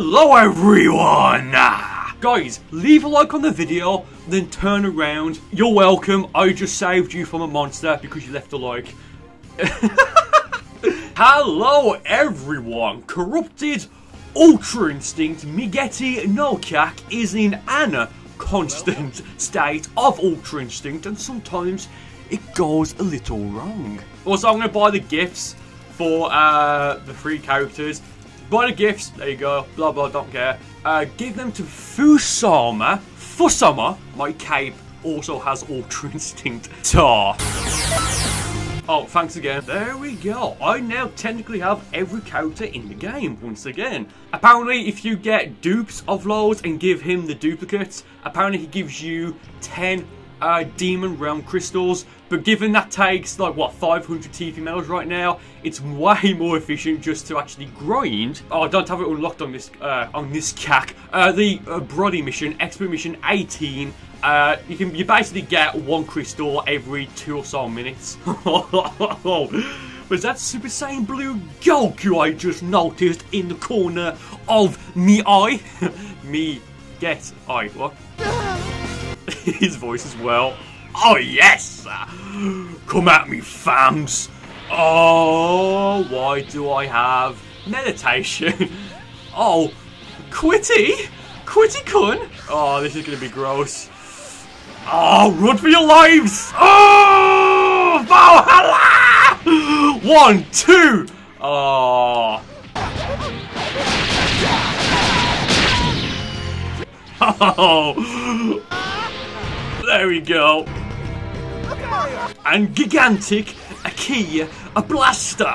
Hello everyone! Guys, leave a like on the video, then turn around. You're welcome, I just saved you from a monster because you left a like. Hello everyone! Corrupted Ultra Instinct Migatte No CAC is in an constant state of Ultra Instinct and sometimes it goes a little wrong. Also, I'm going to buy the gifts for uh, the three characters. Buy the gifts, there you go, blah blah, don't care. Uh, give them to Fusama. Fusama, my cape, also has Ultra Instinct Tar. Oh, thanks again. There we go. I now technically have every character in the game once again. Apparently, if you get dupes of loads and give him the duplicates, apparently he gives you 10 uh, Demon Realm crystals. But given that takes like what 500 TP medals right now, it's way more efficient just to actually grind. Oh, I don't have it unlocked on this uh, on this CAC. Uh, the uh, Broly mission, Expert Mission 18. Uh, you can you basically get one crystal every two or so minutes. Was that Super Saiyan Blue Goku I just noticed in the corner of me eye? me get eye. What? His voice as well. Oh yes! Come at me, fams! Oh, why do I have meditation? Oh, Quitty? Quitty kun? Oh, this is gonna be gross. Oh, run for your lives! Oh, Valhalla! One, two! Oh. Oh. There we go. And gigantic, a key, a blaster.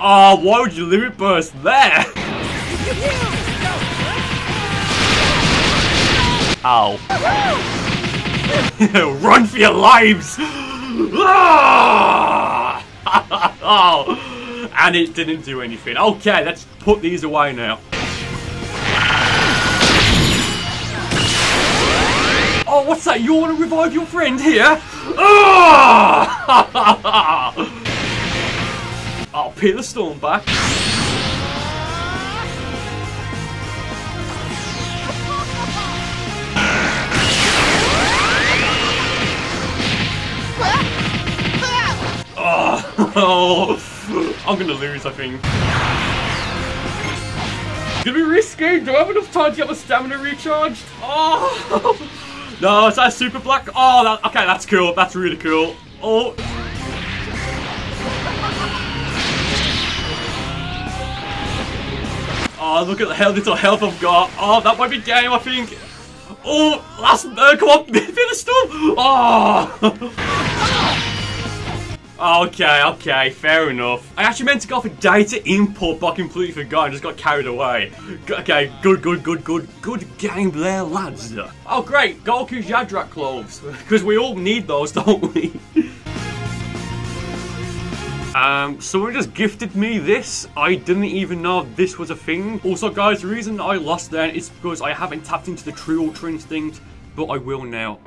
oh, why would you limit burst there? Ow. Run for your lives! and it didn't do anything. Okay, let's put these away now. Oh, what's that? You want to revive your friend here? Oh! I'll peel the storm back. Oh, I'm gonna lose, I think. It's gonna be risky. Do I have enough time to get my stamina recharged? Oh, no, it's that super black. Oh, that, okay, that's cool. That's really cool. Oh. Oh, look at the hell little health I've got. Oh, that might be game, I think. Oh, last, uh, come on, finish storm. Oh. Okay, okay, fair enough. I actually meant to go for data input, but I completely forgot and just got carried away. Okay, good, good, good, good, good game there, lads. Oh, great, Goku's Yardrat clothes. Because we all need those, don't we? Um, someone just gifted me this. I didn't even know this was a thing. Also, guys, the reason I lost then is because I haven't tapped into the true Ultra Instinct, but I will now.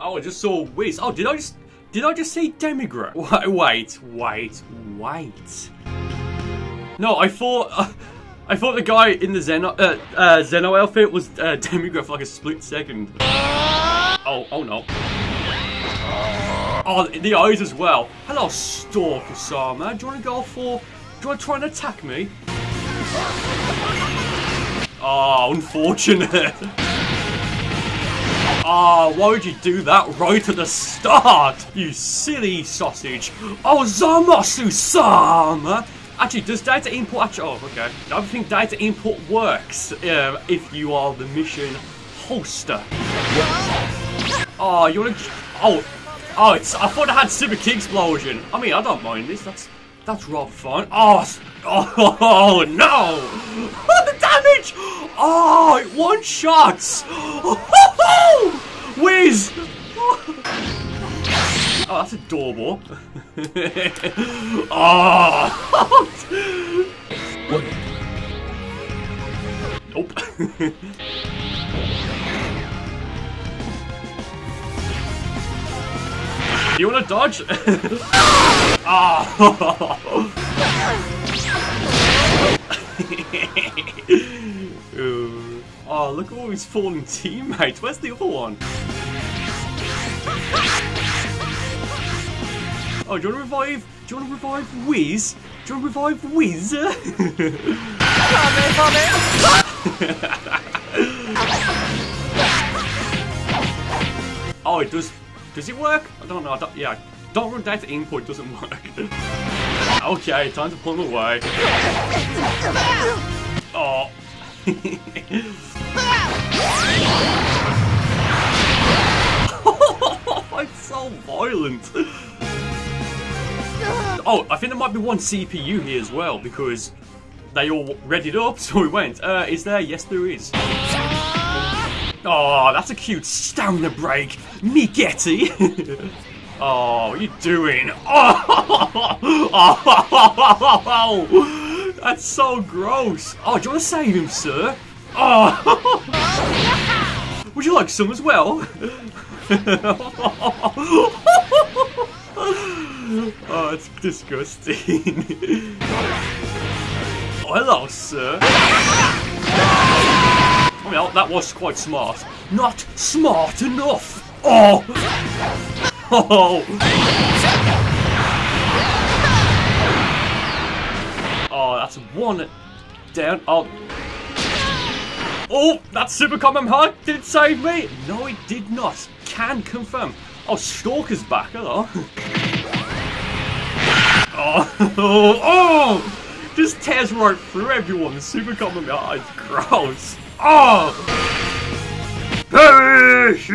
Oh, I just saw Wiz. Oh, did I just... Did I just say Demigra? Wait, wait, wait. No, I thought... Uh, I thought the guy in the Zeno, uh, uh, Zeno outfit was uh, Demigra for like a split second. Oh, oh no. Oh, the eyes as well. Hello, Stalker Sama. Do you want to go for... Do you want to try and attack me? Oh, unfortunate. Ah, oh, why would you do that right at the start? You silly sausage. Oh, Zamasu-sama! Actually, does data input actually... Oh, okay. I don't think data input works uh, if you are the mission hoster. Oh, you want to... Oh, oh, it's... I thought I had super kick explosion. I mean, I don't mind this. That's that's rather fun. Oh, oh, oh no! Oh, the damage! Oh, one shots! Oh, Whiz! Oh, that's adorable. oh! Ah! what? Nope. You wanna dodge? oh. Oh, look at all his fallen teammates. Where's the other one? Oh, do you want to revive? Do you want to revive Wiz? Do you want to revive Wiz? oh, it does. Does it work? I don't know. I don't, yeah, don't run down to input. Doesn't work. okay, time to pull him away. Oh. it's so violent. Oh, I think there might be one CPU here as well because they all readied up, so we went. Uh, is there? Yes, there is. Oh, that's a cute stamina break. Me Getty. oh, what are you doing? Oh, oh, that's so gross. Oh, do you want to save him, sir? Oh. Would you like some as well? oh, it's disgusting. oh, hello, sir. Well, that was quite smart. Not smart enough. Oh! Oh! Oh, that's one down. Oh. Oh, that super common heart did save me. No, it did not. Can confirm. Oh, Stalker's back. Hello. oh, oh, oh! Just tears right through everyone. The super common heart is gross. Oh! Perish!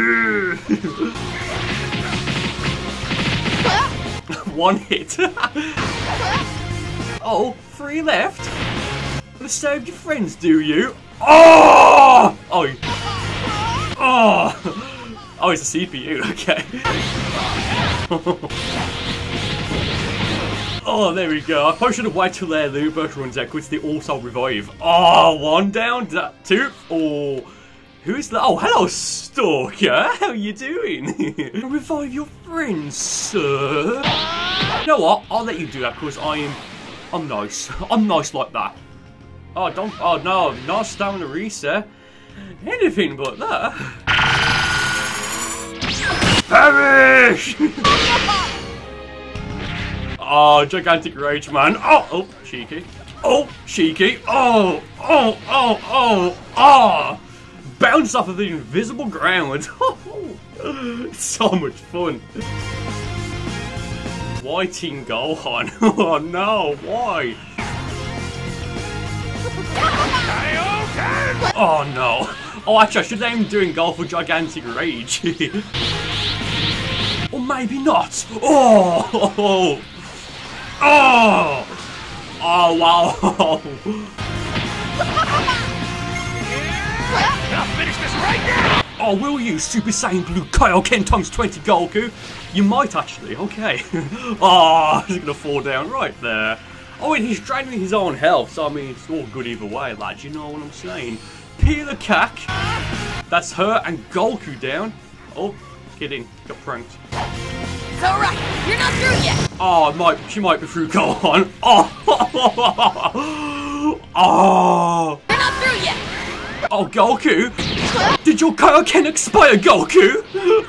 One hit. oh, three left. Wanna your friends, do you? Oh! Oh! Oh! Oh, it's a CPU, okay. oh, there we go. Should have waited till their Luber runs out because they also revive. Oh, one down, two. Oh, who's that? Oh, hello, Stalker. How are you doing? revive your friends, sir. You know what? I'll let you do that because I am, I'm nice. I'm nice like that. Oh, don't. Oh no, not stamina reset. Anything but that. Perish! oh, gigantic rage, man. Oh, oh, cheeky. Oh, cheeky. Oh, oh, oh, oh, oh. Bounce off of the invisible ground. so much fun. Team Gohan? oh no, why? Oh no. Oh, actually, I should name doing golf with Gigantic Rage. or oh, maybe not. Oh! Oh! Oh! Oh, wow! Oh, will you, Super Saiyan Blue Kaioken times 20 Goku? You might actually, okay. oh, he's gonna fall down right there. Oh, and he's draining his own health, so I mean, it's all good either way, lads, you know what I'm saying? Peeler Cack. That's her and Goku down. Oh, kidding. Got pranked. It's alright. You're not through yet. Oh, might, she might be through Gohan. Oh. oh. You're not through yet. Oh, Goku. Did your Kaioken expire, Goku?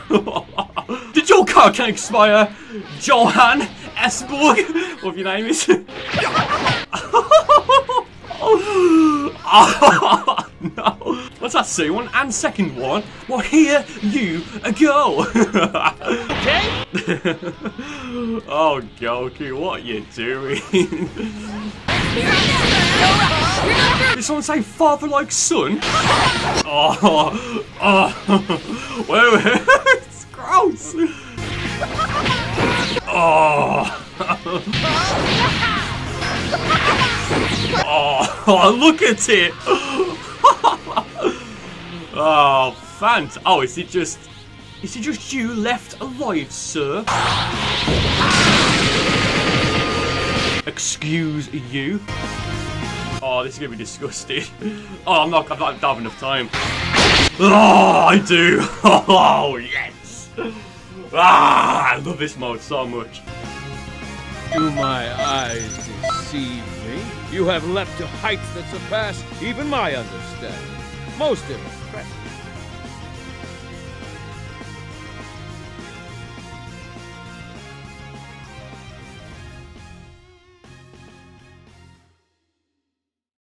Did your Kaioken expire, Johan Esborg? What your name is? oh, One and second one. Well, here you go. okay. oh, Goku, what are you doing? Did someone say father like son? Oh, oh, wait, it's gross. Oh. Oh, look at it! Oh, fant. Oh, is it just... Is it just you left alive, sir? Excuse you? Oh, this is gonna be disgusting. Oh, I'm not, I'm not, I don't have enough time. Oh, I do! Oh, yes! Ah, I love this mode so much. Do my eyes deceive me? You have leapt to heights that surpass even my understanding. Most of impressive.